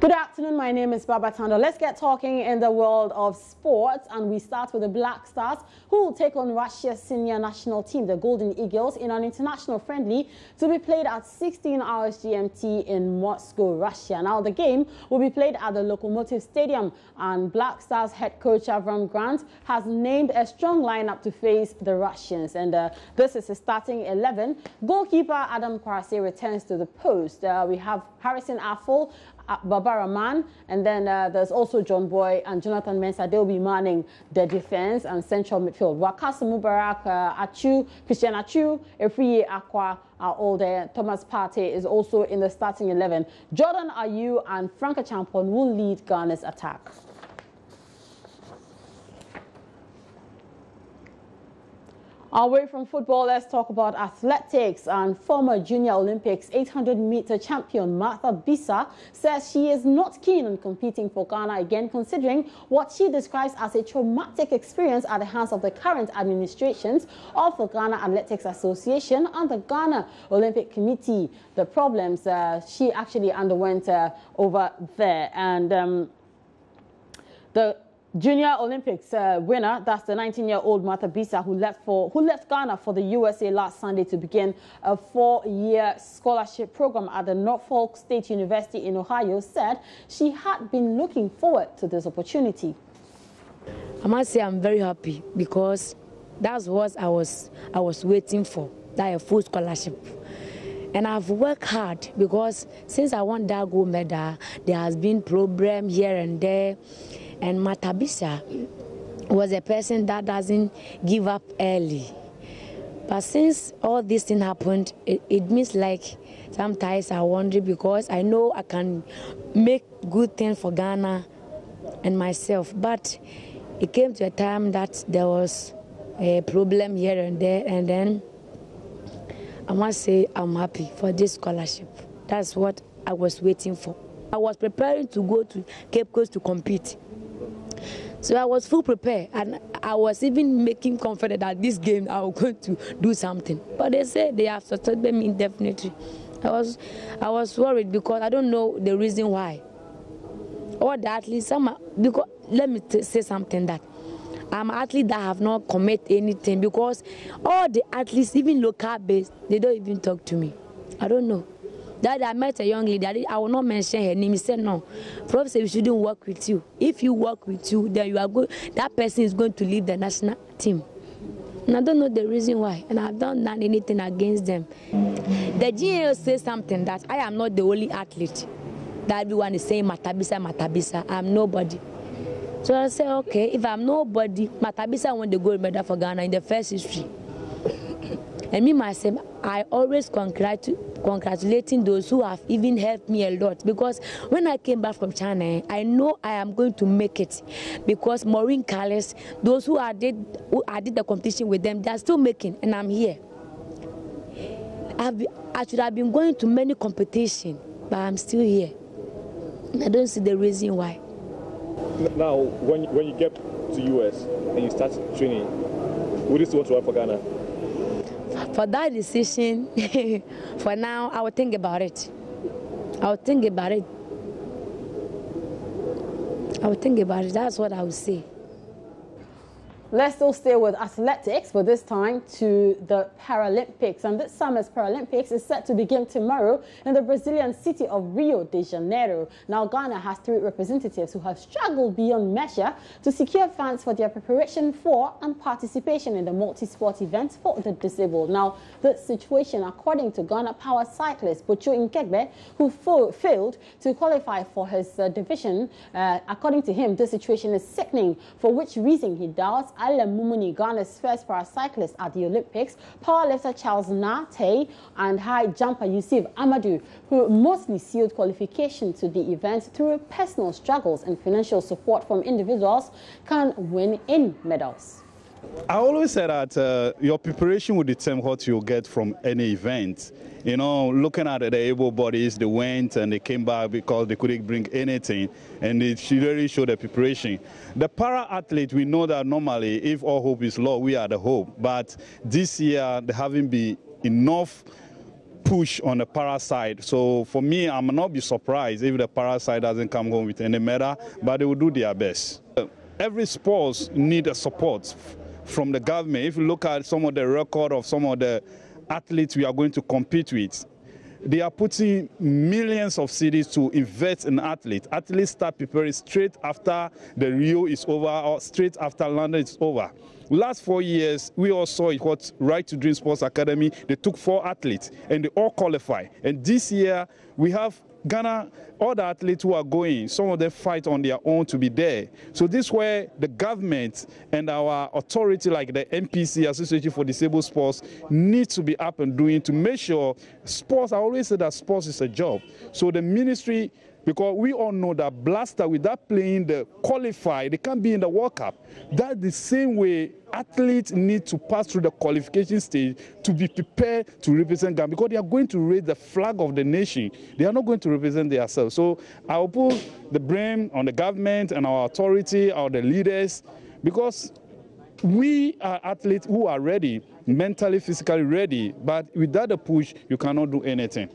Good afternoon. My name is Baba Tando. Let's get talking in the world of sports, and we start with the Black Stars, who will take on Russia's senior national team, the Golden Eagles, in an international friendly to be played at 16 hours GMT in Moscow, Russia. Now, the game will be played at the Lokomotiv Stadium, and Black Stars head coach Avram Grant has named a strong lineup to face the Russians, and uh, this is a starting 11. Goalkeeper Adam Kwarasey returns to the post. Uh, we have Harrison Afful, Baba Rahman, and then uh, there's also John Boye and Jonathan Mensah. They'll be manning the defense and central midfield. Wakaso Mubarak, uh, Achu, Christian Atsu, Afriyie Acquah are all there. Thomas Partey is also in the starting 11. Jordan Ayew and Frank Acheampong will lead Ghana's attack. Away from football, let's talk about athletics. And former Junior Olympics 800 meter champion Martha Bissah says she is not keen on competing for Ghana again, considering what she describes as a traumatic experience at the hands of the current administrations of the Ghana Athletics Association and the Ghana Olympic Committee. The problems uh, she actually underwent uh, over there. And um, the Junior Olympics uh, winner, that's the 19-year-old Martha Bissah who left for who left Ghana for the USA last Sunday to begin a four-year scholarship program at the Norfolk State University in Ohio, said she had been looking forward to this opportunity. I must say I'm very happy because that's what I was I was waiting for, that a full scholarship. And I've worked hard because since I won that gold medal, there has been problem here and there. And Martha Bissah was a person that doesn't give up early. But since all this thing happened, it, it means like sometimes I wonder because I know I can make good things for Ghana and myself. But it came to a time that there was a problem here and there, and then I must say I'm happy for this scholarship. That's what I was waiting for. I was preparing to go to Cape Coast to compete. So I was full prepared and I was even making confident that this game I was going to do something. But they said they have suspended me indefinitely. I was I was worried because I don't know the reason why. Or the athletes, some because let me say something that I'm athlete that have not commit anything because all the athletes, even local based, they don't even talk to me. I don't know. That I met a young lady, I will not mention her name. He said, No. Prof said we shouldn't work with you. If you work with you, then you are good. That person is going to leave the national team. And I don't know the reason why. And I've not done anything against them. The GAO says something that I am not the only athlete. That everyone is saying Matabisa, Matabisa. I'm nobody. So I said, okay, if I'm nobody, Matabisa won the gold medal for Ghana in the first history. And me myself, I always congratulate, congratulating those who have even helped me a lot because when I came back from China, I know I am going to make it because Maureen Callis, those who I did who I did the competition with them, they are still making, and I'm here. I've, I should have been going to many competitions, but I'm still here. I don't see the reason why. Now, when when you get to US and you start training, would you still want to work for Ghana? For that decision, for now, I will think about it. I will think about it. I will think about it. That's what I will say. Let's still stay with athletics, but this time to the Paralympics. And this summer's Paralympics is set to begin tomorrow in the Brazilian city of Rio de Janeiro. Now, Ghana has three representatives who have struggled beyond measure to secure funds for their preparation for and participation in the multi-sport event for the disabled. Now, the situation, according to Ghana power cyclist Bocho Nkegbe, who failed to qualify for his uh, division, uh, according to him, the situation is sickening, for which reason he doubts Alem Mumuni, Ghana's first paracyclist at the Olympics, powerlifter Charles Nate, and high jumper Yusuf Amadou, who mostly sealed qualification to the event through personal struggles and financial support from individuals, can win in medals. I always say that uh, your preparation will determine what you'll get from any event. You know, looking at the able bodies, they went and they came back because they couldn't bring anything, and it really showed the preparation. The para athlete, we know that normally, if all hope is lost, we are the hope. But this year, there haven't been enough push on the parasite. So for me, I'm not be surprised if the parasite doesn't come home with any medal, but they will do their best. Every sports need a support from the government. If you look at some of the record of some of the athletes we are going to compete with, they are putting millions of cedis to invest in athletes. Athletes start preparing straight after the Rio is over or straight after London is over. Last four years, we all saw it what Right to Dream Sports Academy. They took four athletes and they all qualify. And this year, we have Ghana, all the athletes who are going, some of them fight on their own to be there. So this is where the government and our authority like the NPC, Association for Disabled Sports, need to be up and doing to make sure sports, I always say that sports is a job. So the ministry because we all know that Blaster, without playing the qualify, they can't be in the World Cup. That's the same way athletes need to pass through the qualification stage to be prepared to represent Ghana because they are going to raise the flag of the nation. They are not going to represent themselves. So I put the blame on the government and our authority, or the leaders, because we are athletes who are ready, mentally, physically ready, but without a push, you cannot do anything.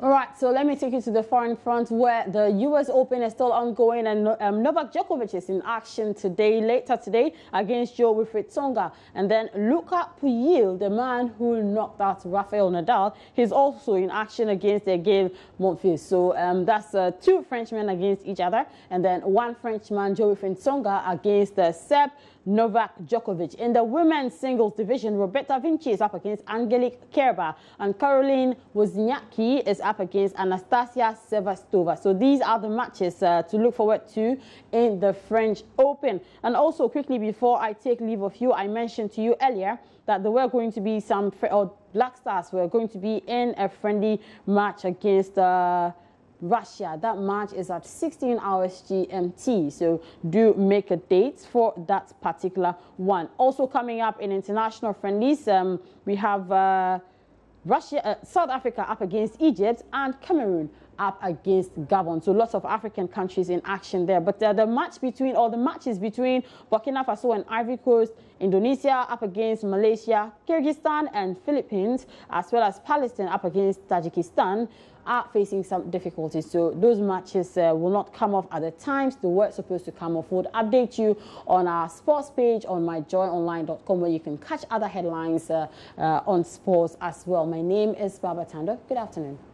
All right, so let me take you to the foreign front where the U.S. Open is still ongoing and um, Novak Djokovic is in action today, later today, against Jo Wilfried Tsonga. And then Luca Pouille, the man who knocked out Rafael Nadal, he's also in action against Gael Monfils. So um, that's uh, two Frenchmen against each other. And then one Frenchman, Jo Wilfried Tsonga, against the Serb Novak Djokovic. In the women's singles division, Roberta Vinci is up against Angelique Kerber and Caroline Wozniacki is up against Anastasia Sevastova. So these are the matches uh, to look forward to in the French Open. And also quickly before I take leave of you, I mentioned to you earlier that there were going to be some or Black Stars were going to be in a friendly match against uh, Russia. That match is at 16 hours GMT. So do make a date for that particular one. Also coming up in international friendlies, um, we have uh, Russia, uh, South Africa up against Egypt and Cameroon up against Gabon. So lots of African countries in action there. But uh, the match between, or the matches between Burkina Faso and Ivory Coast, Indonesia up against Malaysia, Kyrgyzstan and Philippines, as well as Palestine up against Tajikistan are facing some difficulties. So those matches uh, will not come off at the times they were supposed to come off. We'll update you on our sports page on myjoyonline.com where you can catch other headlines uh, uh, on sports as well. My name is Baba Tando. Good afternoon.